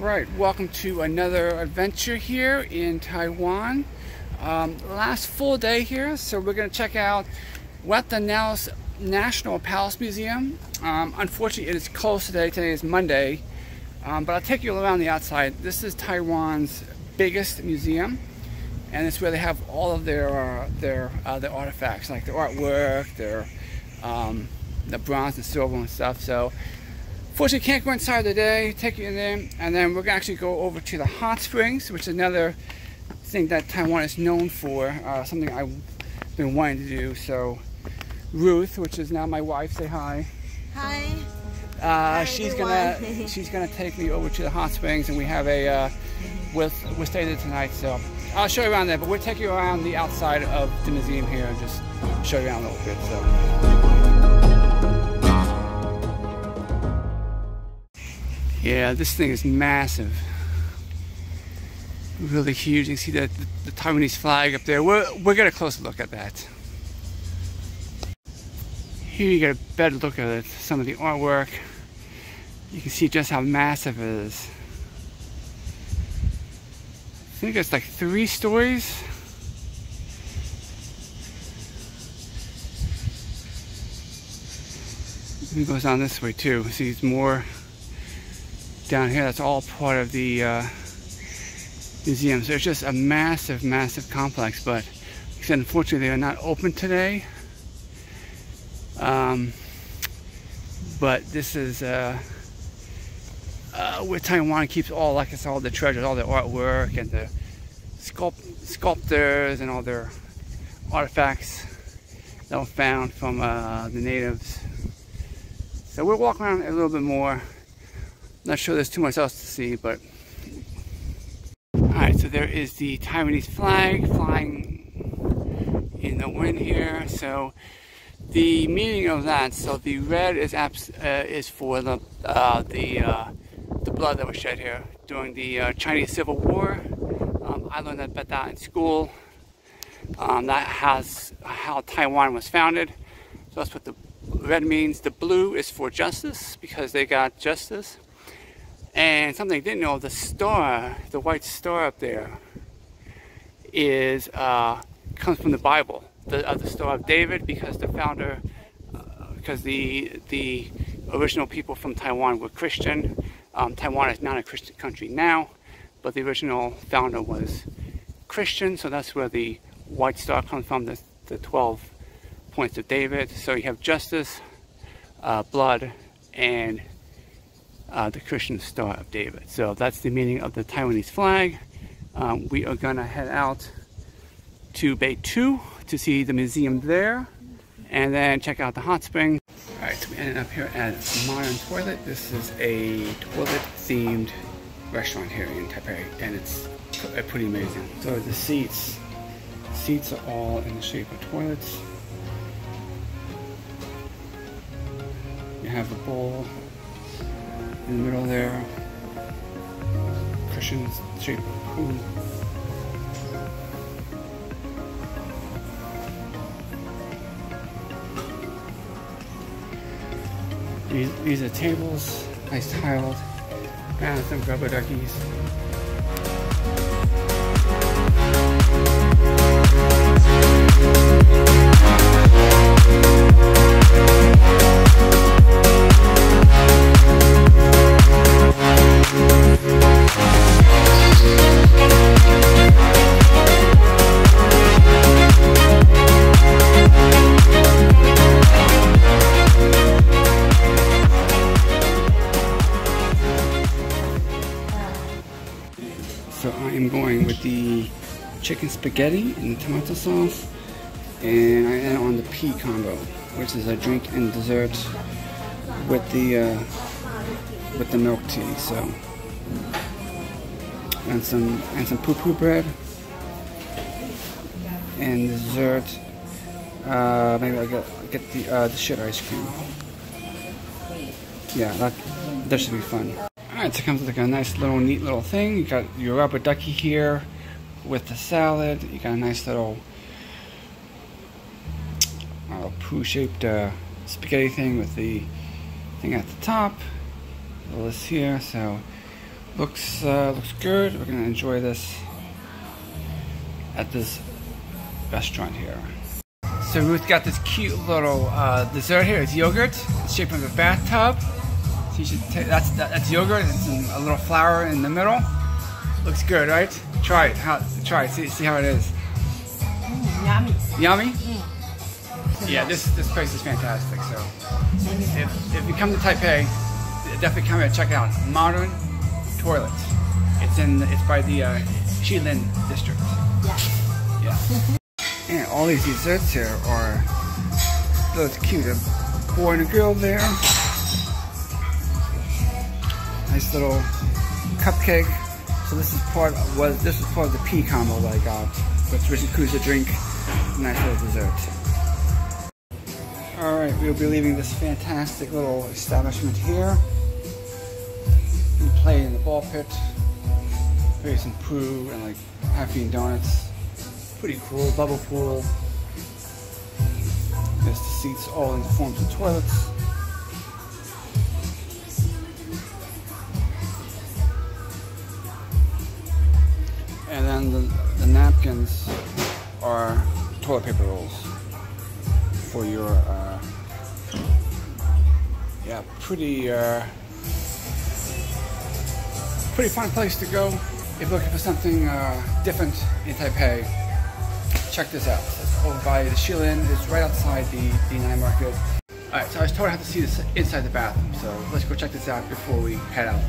right, welcome to another adventure here in Taiwan. Um, last full day here, so we're going to check out Naos National Palace Museum. Um, unfortunately, it is closed today. Today is Monday, um, but I'll take you around the outside. This is Taiwan's biggest museum, and it's where they have all of their uh, their uh, their artifacts, like their artwork, their um, the bronze and silver and stuff. So Fortunately, can't go inside today, take you in there, and then we're gonna actually go over to the hot springs, which is another thing that Taiwan is known for, uh, something I've been wanting to do. So, Ruth, which is now my wife, say hi. Hi. Uh, hi she's everyone. gonna she's gonna take me over to the hot springs, and we have a uh, we're, we're staying there tonight. So I'll show you around there, but we'll take you around the outside of the museum here and just show you around a little bit. So. Yeah, this thing is massive. Really huge. You can see the, the, Taiwanese flag up there. We're, we'll get a closer look at that. Here you get a better look at it, some of the artwork. You can see just how massive it is. I think it's like three stories. It goes on this way too. See, it's more down here. That's all part of the uh, museum. So it's just a massive, massive complex. But unfortunately, they are not open today. Um, but this is uh, uh, where Taiwan keeps all, like it's all the treasures, all the artwork and the sculpt sculptors and all their artifacts that were found from uh, the natives. So we'll walk around a little bit more. Not sure there's too much else to see, but Alright, so there is the Taiwanese flag flying in the wind here. So the meaning of that, so the red is abs uh, is for the uh, the uh, the blood that was shed here during the uh, Chinese Civil War. Um, I learned about that in school. Um, that has how Taiwan was founded. So that's what the red means. The blue is for justice because they got justice. And something I didn't know, the star, the white star up there, is uh, comes from the Bible, the, uh, the Star of David, because the founder, uh, because the the original people from Taiwan were Christian. Um, Taiwan is not a Christian country now, but the original founder was Christian, so that's where the white star comes from, the, the 12 points of David. So you have justice, uh, blood, and uh, the Christian Star of David. So that's the meaning of the Taiwanese flag. Um, we are gonna head out to Beitou to see the museum there and then check out the hot spring. All right, so we ended up here at Modern Toilet. This is a toilet themed restaurant here in Taipei and it's pretty amazing. So the seats, seats are all in the shape of toilets. You have a bowl in the middle there. Cushion shaped pool. These, are tables, nice tiled, and some rubber duckies. With the chicken spaghetti and tomato sauce. And I add on the pea combo, which is a drink and dessert with the uh, with the milk tea. So and some and some poo poo bread and dessert. Uh, maybe I'll get get the uh, the shit ice cream. Yeah, that that should be fun. Alright, so it comes with like a nice little neat little thing. You got your rubber ducky here with the salad. You got a nice little uh, poo-shaped uh, spaghetti thing with the thing at the top. All this here, so Looks uh, looks good. We're gonna enjoy this at this restaurant here. So Ruth got this cute little uh, dessert here. It's yogurt. It's shaped like a bathtub. You should take that's that, that's yogurt. It's a little flour in the middle. Looks good, right? Try it. How, try it. See, see how it is. Mm, yummy. Yummy. Mm. Yeah, this this place is fantastic. So if, if you come to Taipei, definitely come here and check it out. Modern toilets. It's in it's by the uh, Shilin district. Yeah. Yeah. And all these desserts here are those cute. A boy and a girl there. Nice little cupcake. So this is part of, was this is part of the pea combo that I got. With Richard Cruiser drink. Nice little dessert. Alright, we'll be leaving this fantastic little establishment here. We play in the ball pit. Maybe some poo and like caffeine donuts. Pretty cool, bubble pool. There's the seats all in the forms of toilets. The, the napkins are toilet paper rolls for your, uh, yeah, pretty, uh, pretty fun place to go if you're looking for something uh, different in Taipei. Check this out. It's over by the Shilin. It's right outside the, the night market. Alright, so I was told I have to see this inside the bathroom, so let's go check this out before we head out.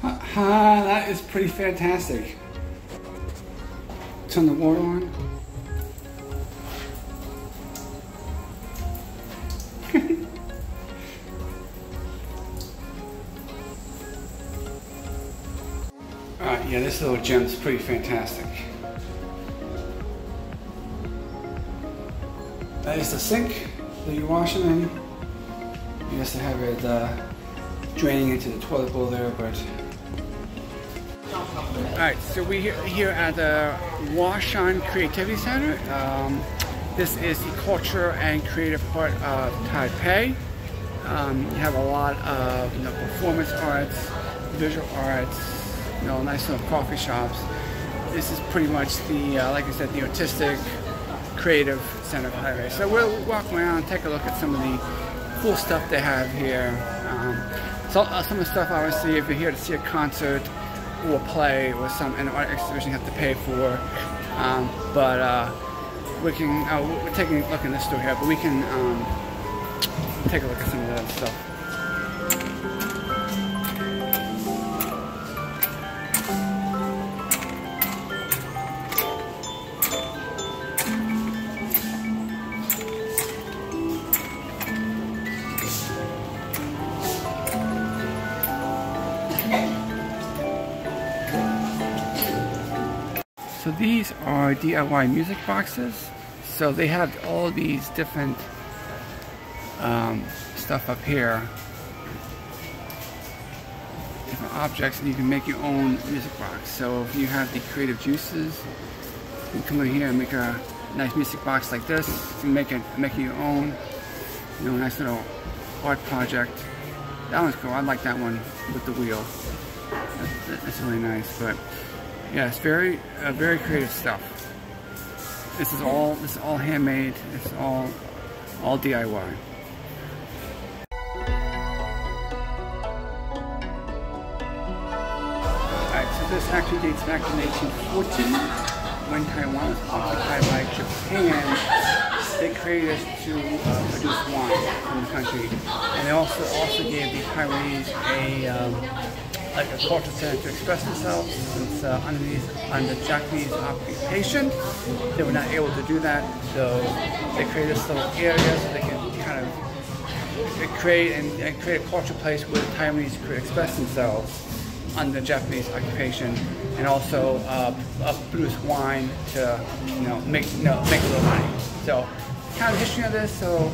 Ha that is pretty fantastic. Turn the water on. Alright, yeah, this little gem's pretty fantastic. That is the sink that you're washing in. You have to have it uh, draining into the toilet bowl there, but. Alright, so we're here at the Huashan Creativity Center. Um, this is the culture and creative part of Taipei. Um, you have a lot of you know, performance arts, visual arts, you know, nice little coffee shops. This is pretty much the, uh, like I said, the artistic, creative center of Taipei. So we'll walk around, take a look at some of the cool stuff they have here. Um, so, uh, some of the stuff, obviously, if you're here to see a concert or play or some an art exhibition, you have to pay for. Um, but uh, we can, uh, we're taking a look in this store here, but we can um, take a look at some of that stuff. These are DIY music boxes. So they have all these different um, stuff up here, different objects, and you can make your own music box. So if you have the creative juices, you can come in here and make a nice music box like this. You can make it, make it your own, you know, nice little art project. That one's cool. I like that one with the wheel. That's, that's really nice, but. Yeah, it's very, uh, very creative stuff. This is all, this is all handmade. It's all, all DIY. Alright, so this actually dates back to 1914 when Taiwan was occupied by Japan. They created this to uh, produce wine from the country, and they also also gave the Taiwanese a um, like a center to express themselves since uh, underneath under Japanese occupation. They were not able to do that so they created this little area so they can kind of create and, and create a culture place where the Taiwanese could express themselves under Japanese occupation and also uh, produce wine to you know make you know, make a little money. So kind of history of this so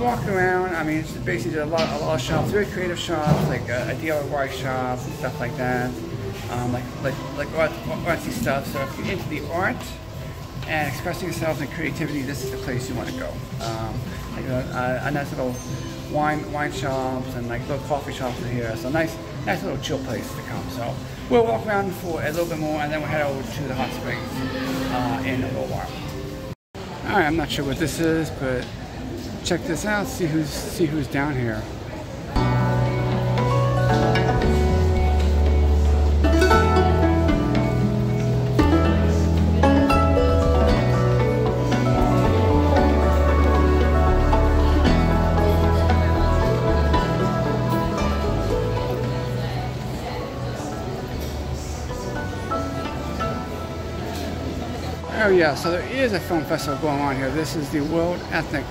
walk around. I mean, it's basically a lot, a lot of shops, very creative shops, like a, a DIY shop stuff like that. Um, like like like art, artsy stuff. So if you're into the art and expressing yourself and creativity, this is the place you want to go. Um, like a, a, a nice little wine wine shops and like little coffee shops in here. So nice, nice little chill place to come. So we'll walk around for a little bit more and then we'll head over to the hot springs uh, in a little while. All right, I'm not sure what this is, but check this out. See who's see who's down here. Oh yeah, so there is a film festival going on here. This is the World Ethnic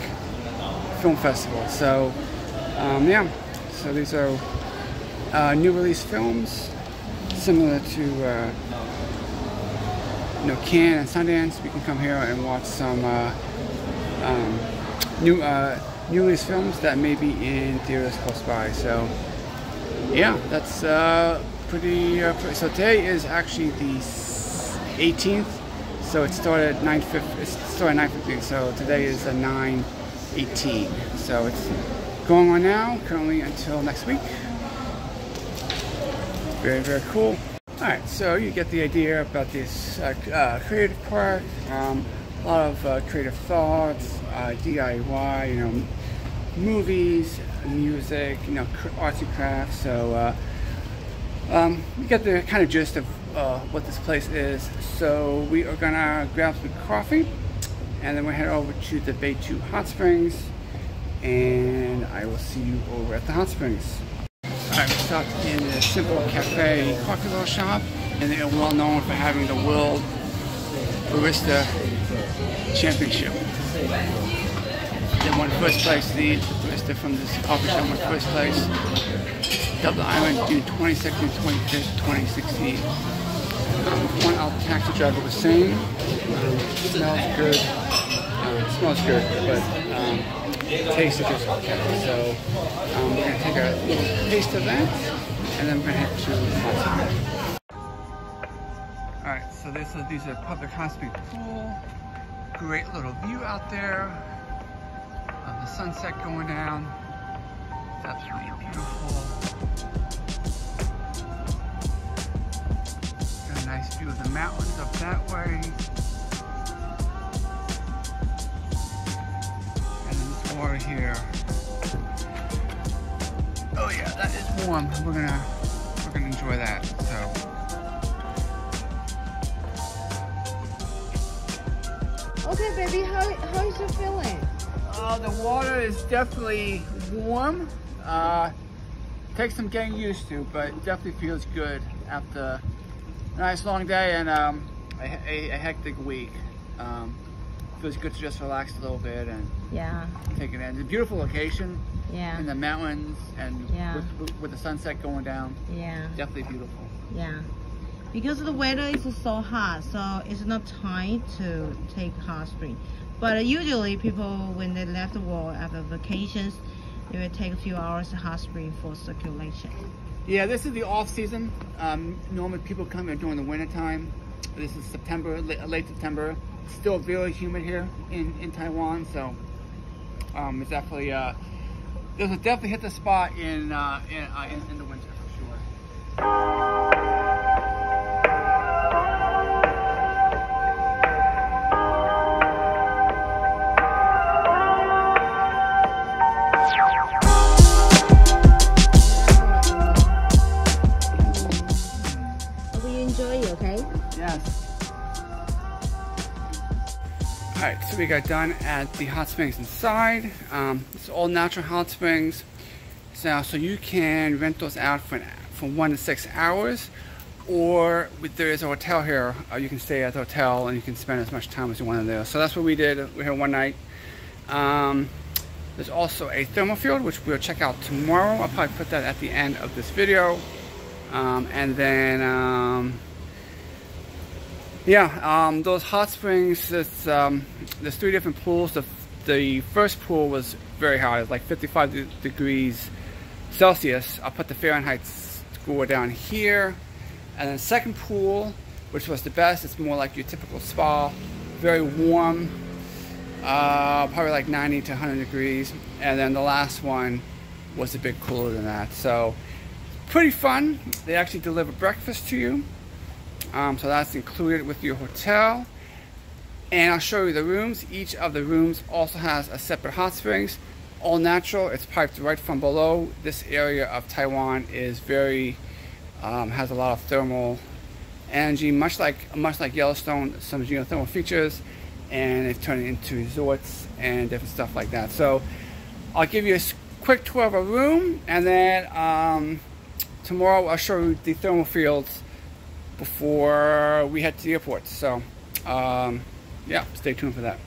film festival. So um, yeah, so these are uh, new release films similar to uh, you know Cannes and Sundance. We can come here and watch some uh, um, new uh, new release films that may be in theaters close by. So yeah, that's uh, pretty, uh, pretty. So today is actually the 18th. So it started 9:50. It started 9:15. So today is the 9. 18. So it's going on now, currently until next week. Very, very cool. All right, so you get the idea about this uh, uh, creative part. Um, a lot of uh, creative thoughts, uh, DIY, you know, movies, music, you know, arts and crafts. So uh, um, you get the kind of gist of uh, what this place is. So we are gonna grab some coffee and then we'll head over to the Beitou Hot Springs and I will see you over at the Hot Springs. We stopped in the Simple Kaffa little shop and they are well known for having the World Barista Championship. They won first place, the barista from this coffee shop won first place. Dublin Ireland, June 22nd, 25th, 2016. Um, one our taxi driver was saying, smells good, um, smells good, but um, taste is just okay. So um, we're gonna take a little taste of that, and then we're head to the hot. All right, so this is, these are public spring pool. Great little view out there of the sunset going down. It's absolutely beautiful. Got a nice view of the mountains up that way. Water here. Oh yeah, that is warm. We're gonna we're gonna enjoy that. So Okay, baby, how how is you feeling? Uh, the water is definitely warm. Uh, takes some getting used to, but definitely feels good after a nice long day and um, a, a, a hectic week. Um, feels good to just relax a little bit and Yeah, take it in. It's a beautiful location yeah, in the mountains and Yeah. with, with, the sunset going down. yeah, Definitely beautiful. yeah. Because the weather is so hot, so it's not time to take hot spring. But usually people, when they left the world after vacations, they will take a few hours hot spring for circulation. Yeah, this is the off season. Um, normally people come here during the winter time. This is September, late, late September. Still very humid here in, in Taiwan, so um, it's definitely uh, this will definitely hit the spot in uh, in, uh, in in the winter for sure. Enjoy okay? Yes. All right, so we got done at the hot springs inside. Um, it's all natural hot springs. So, so you can rent those out for, for one to six hours, or there is a hotel here. Uh, you can stay at the hotel and you can spend as much time as you want there. So that's what we did. We had one night. Um, there's also a thermal field, which we'll check out tomorrow. I'll probably put that at the end of this video. Um, and then, um, yeah, um, those hot springs, it's, um, there's three different pools. The, the first pool was very hot, it was like 55 de- degrees Celsius. I'll put the Fahrenheit score down here. And then the second pool, which was the best, it's more like your typical spa, very warm, uh, probably like 90 to 100 degrees. And then the last one was a bit cooler than that. So pretty fun. They actually deliver breakfast to you. Um, so that's included with your hotel. And I'll show you the rooms. Each of the rooms also has a separate hot springs. All natural. It's piped right from below. This area of Taiwan is very, um, has a lot of thermal energy, much like much like Yellowstone, some geothermal features, and they've turned it into resorts and different stuff like that. So I'll give you a quick tour of a room, and then um, tomorrow I'll show you the thermal fields before we head to the airport. So um, yeah, stay tuned for that.